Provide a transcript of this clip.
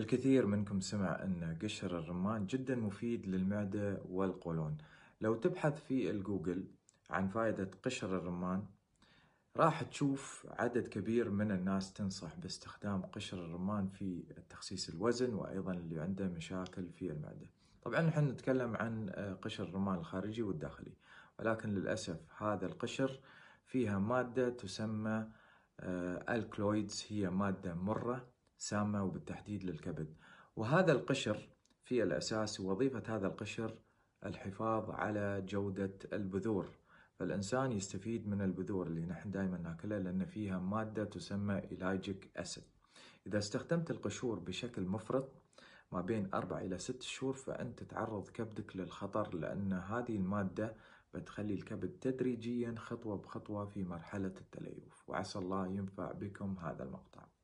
الكثير منكم سمع أن قشر الرمان جدا مفيد للمعدة والقولون. لو تبحث في الجوجل عن فائدة قشر الرمان راح تشوف عدد كبير من الناس تنصح باستخدام قشر الرمان في تخسيس الوزن وأيضا اللي عنده مشاكل في المعدة. طبعا نحن نتكلم عن قشر الرمان الخارجي والداخلي ولكن للأسف هذا القشر فيها مادة تسمى Alkaloids. هي مادة مرة سامة وبالتحديد للكبد. وهذا القشر في الأساس وظيفة هذا القشر الحفاظ على جودة البذور. فالإنسان يستفيد من البذور اللي نحن دائما نأكلها لأن فيها مادة تسمى ellagic acid. إذا استخدمت القشور بشكل مفرط ما بين أربع إلى ست شهور فأنت تعرض كبدك للخطر لأن هذه المادة بتخلي الكبد تدريجيا خطوة بخطوة في مرحلة التليف. وعسى الله ينفع بكم هذا المقطع.